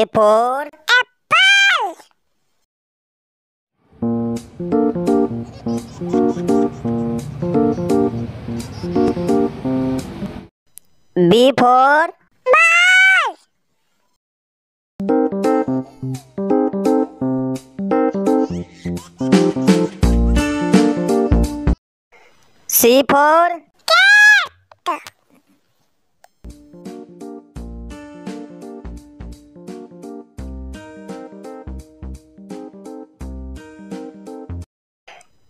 A for apple. B for ball C for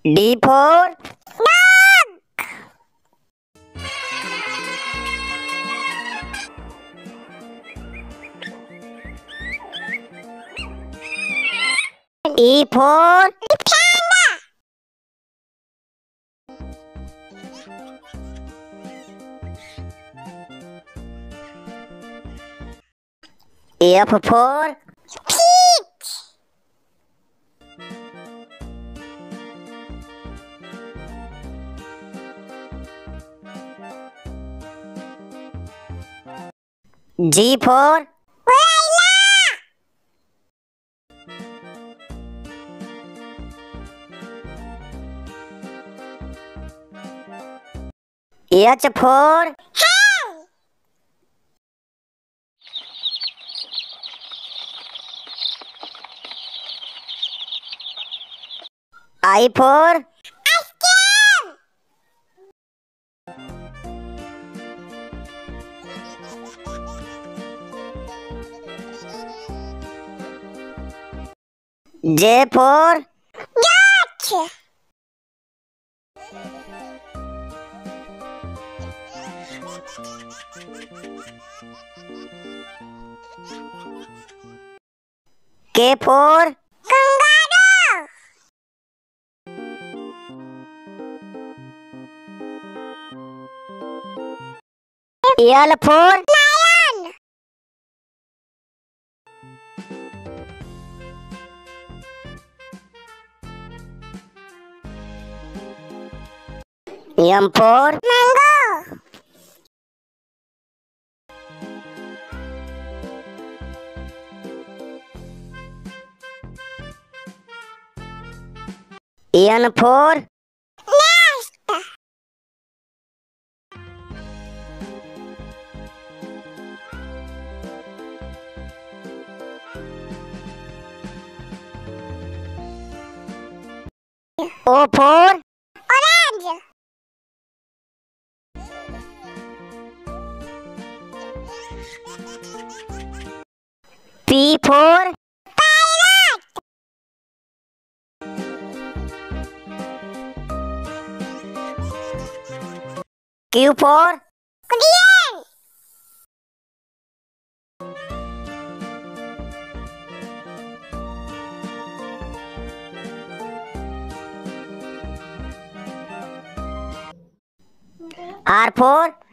Depot Dog อีโพดอีพนด้าเอียพโพด G for umbrella H for hen J for George K for kangaroo L for For mango N for nest O for three, four. Q4. Korean. R4.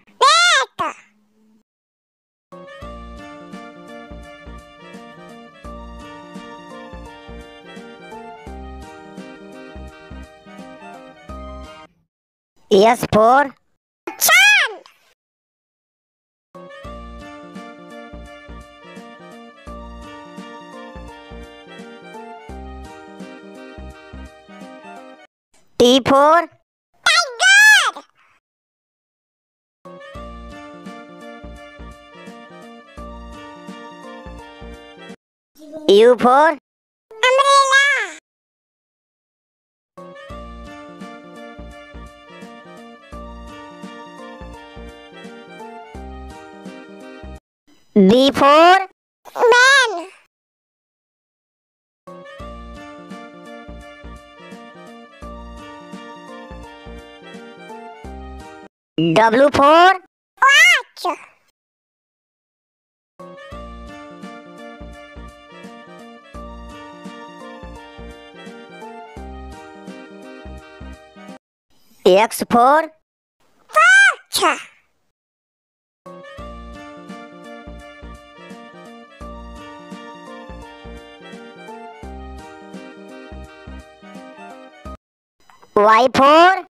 S for sun T for tiger! U for B for man W for watch. X for cha For yak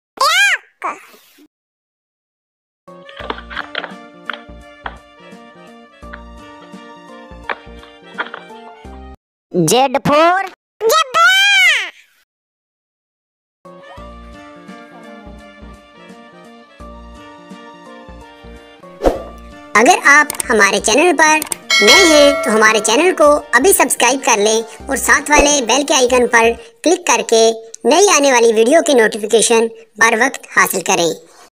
Z four. अगर आप हमारे channel पर नए हैं तो हमारे channel को अभी सब्सक्राइब कर लें और साथ वाले बेल के आइकन पर क्लिक करके नई आने वाली वीडियो की नोटिफिकेशन बर वक्त हासिल करें।